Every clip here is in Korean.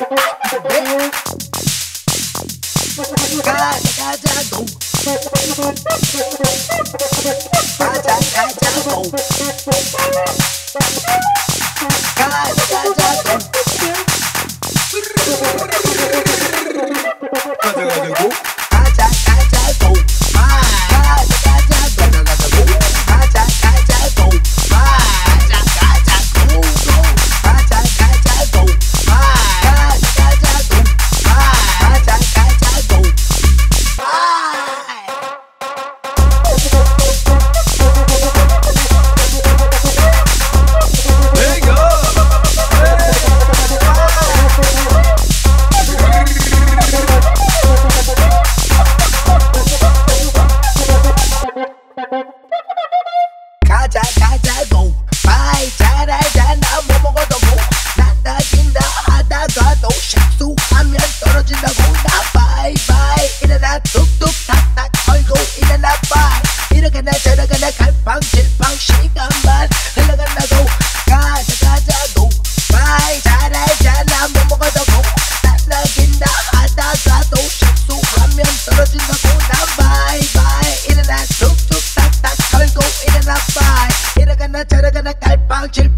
가자고 가자 가자고 가자고 가자 가자고 가자 가자고 바이 잘 알잖아 뭐 먹어도 고 나다긴다. 하다가도 실수하면 떨어진다고. 나 바이 바이. 일어나 뚝뚝 탁탁 털고 일어나 바이. 이러거나 저러거나 갈팡질팡 시간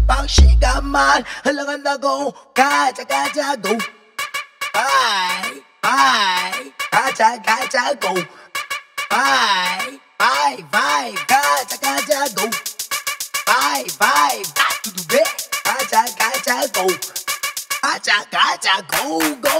Bang she got mad, alaganda go, kaja kaja go. Bye, bye, kaja kaja go. Bye, bye, bye, kaja kaja go. Bye, bye, back to the bed, kaja kaja go. Kaja kaja go go.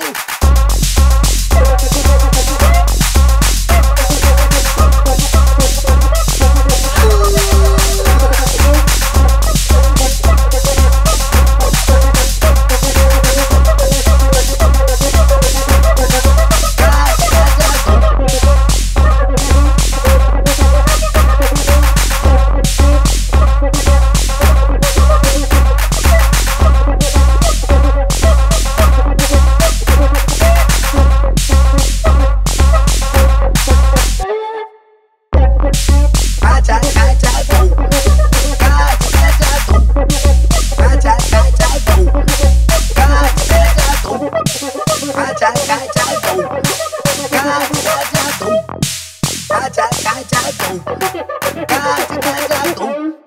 da da da go. Da da da da go.